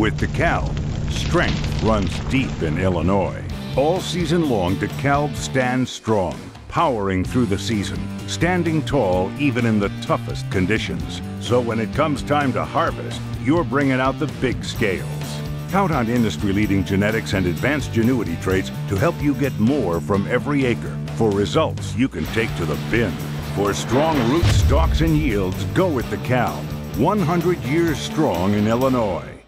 With DeKalb, strength runs deep in Illinois. All season long, DeKalb stands strong, powering through the season, standing tall even in the toughest conditions. So when it comes time to harvest, you're bringing out the big scales. Count on industry-leading genetics and advanced Genuity traits to help you get more from every acre for results you can take to the bin. For strong root stalks and yields, go with the cow. 100 years strong in Illinois.